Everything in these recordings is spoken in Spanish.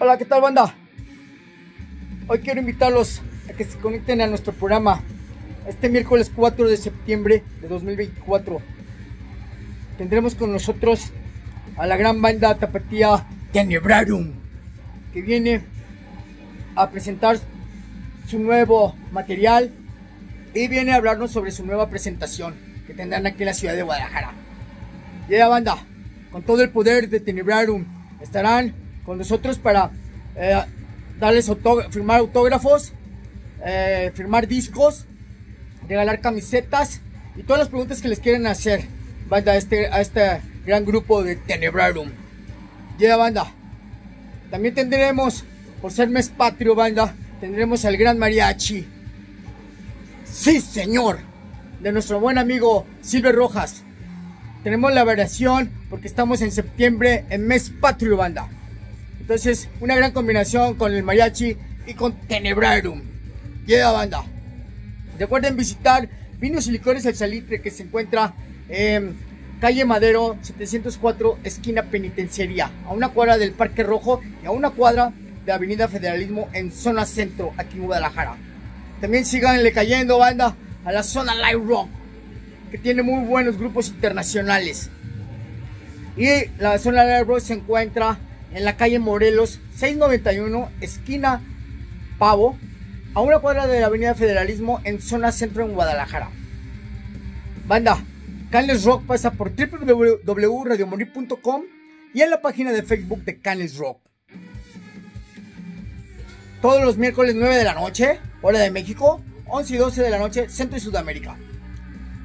Hola, ¿qué tal banda? Hoy quiero invitarlos a que se conecten a nuestro programa este miércoles 4 de septiembre de 2024. Tendremos con nosotros a la gran banda tapatía Tenebrarum, que viene a presentar su nuevo material y viene a hablarnos sobre su nueva presentación que tendrán aquí en la ciudad de Guadalajara. Y la banda, con todo el poder de Tenebrarum, estarán con nosotros para eh, darles firmar autógrafos, eh, firmar discos, regalar camisetas y todas las preguntas que les quieren hacer banda, a, este, a este gran grupo de Tenebrarum. Ya banda. También tendremos, por ser mes patrio banda, tendremos al gran mariachi. Sí, señor. De nuestro buen amigo Silver Rojas. Tenemos la variación porque estamos en septiembre en mes patrio banda. Entonces, una gran combinación con el mariachi y con Tenebrarum. Yeah, banda. Recuerden visitar Vinos y Licores El Salitre que se encuentra en calle Madero 704, esquina Penitenciaría, a una cuadra del Parque Rojo y a una cuadra de Avenida Federalismo en zona centro, aquí en Guadalajara. También síganle cayendo, banda, a la zona Live Rock, que tiene muy buenos grupos internacionales. Y la zona Live Rock se encuentra en la calle Morelos 691, esquina Pavo, a una cuadra de la Avenida Federalismo en zona centro en Guadalajara. Banda, Canes Rock pasa por www.radiomorir.com y en la página de Facebook de Canes Rock. Todos los miércoles 9 de la noche, hora de México, 11 y 12 de la noche, Centro y Sudamérica.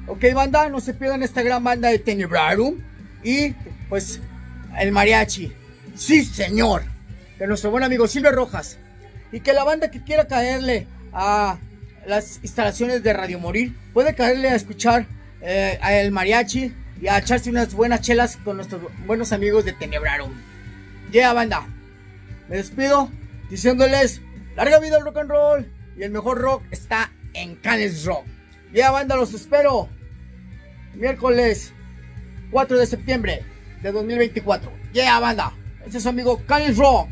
Ok, banda, no se pierdan esta gran banda de Tenebrarum y pues el mariachi. Sí, señor. De nuestro buen amigo Silver Rojas. Y que la banda que quiera caerle a las instalaciones de Radio Morir puede caerle a escuchar eh, a el mariachi y a echarse unas buenas chelas con nuestros buenos amigos de Tenebrarum. Yeah, banda. Me despido diciéndoles larga vida al rock and roll y el mejor rock está en Canes Rock. Yeah, banda, los espero. Miércoles 4 de septiembre de 2024. Yeah, banda. Ese es su amigo Canis Rock.